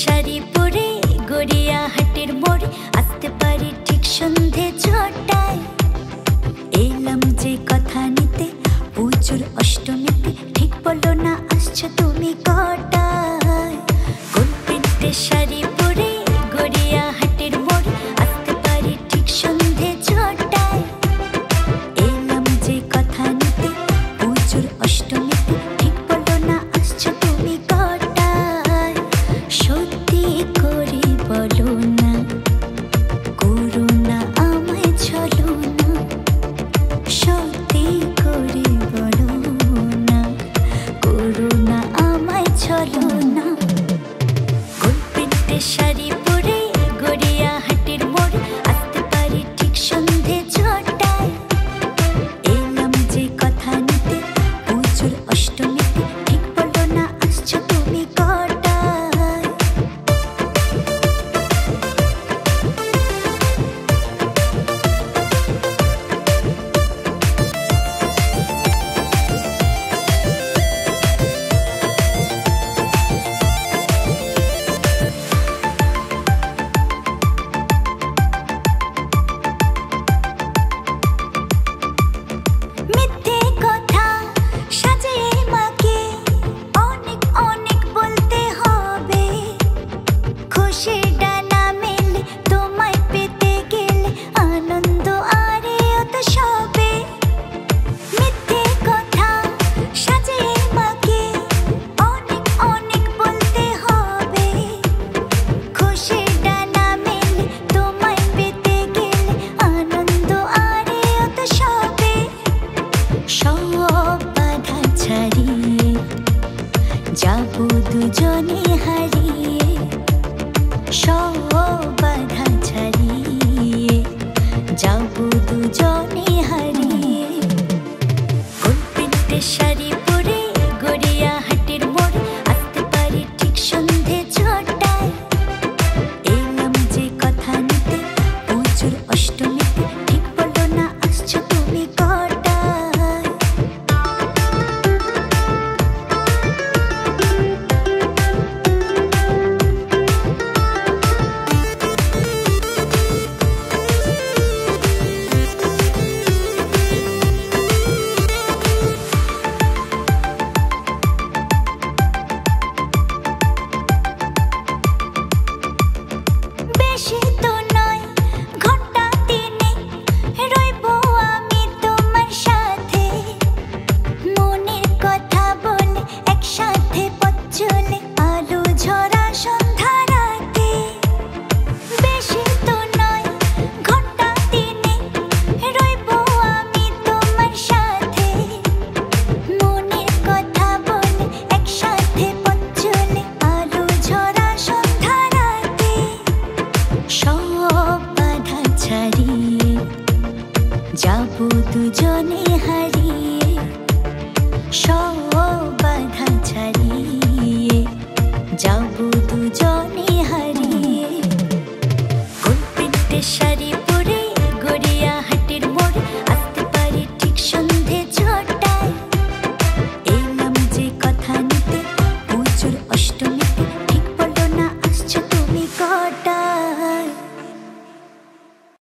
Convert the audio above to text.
শাড়ি পরে গড়িয়া হাটের মোড়ে, আসতে পারি ঠিক সন্ধে ছটায়। এলাম যে কথা নিতে পুজোর অষ্টম পুজোর অষ্টমীতে